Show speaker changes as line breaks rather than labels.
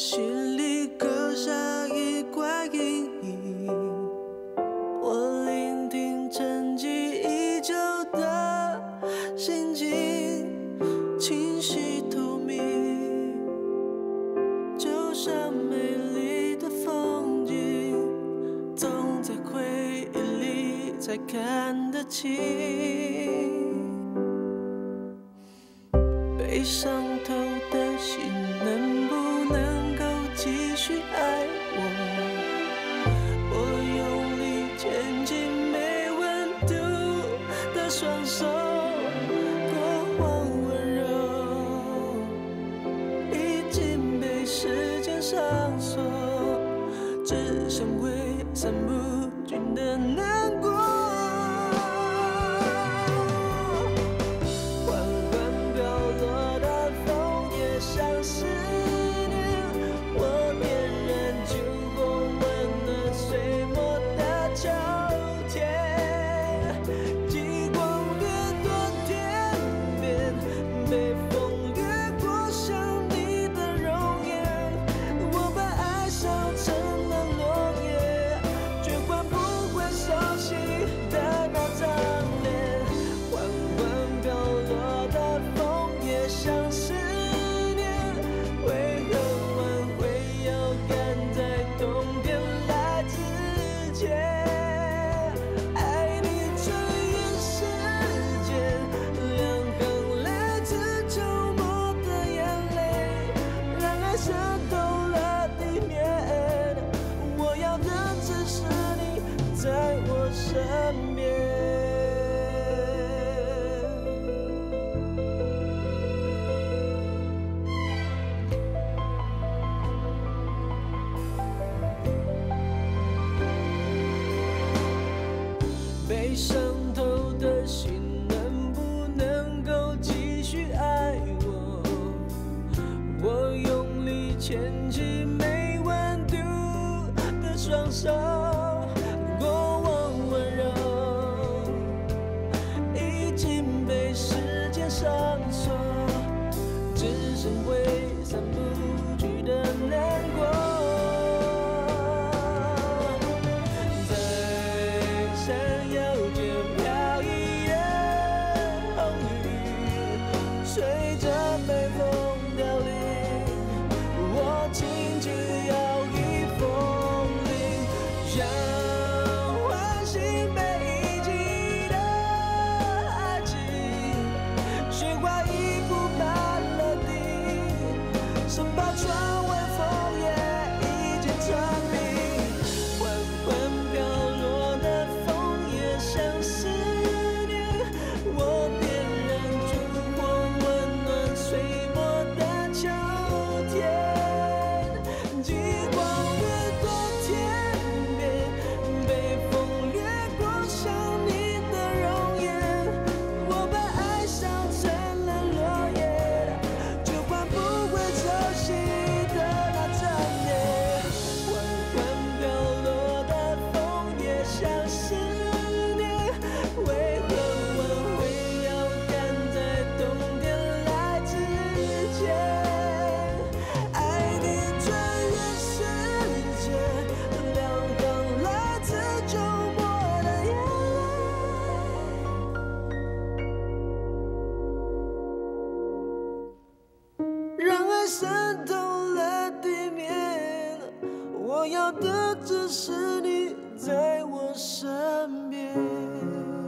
心里刻下一块阴影。我聆听沉寂已久的心境，清晰透明，就像美丽的风景，总在回忆里才看得清。悲伤透的心能。继续爱我。我用力牵起没温度的双手过往温柔已经被时间上锁只剩挥散不去的那 station. 渗透了地面。我要的只是你在我身边。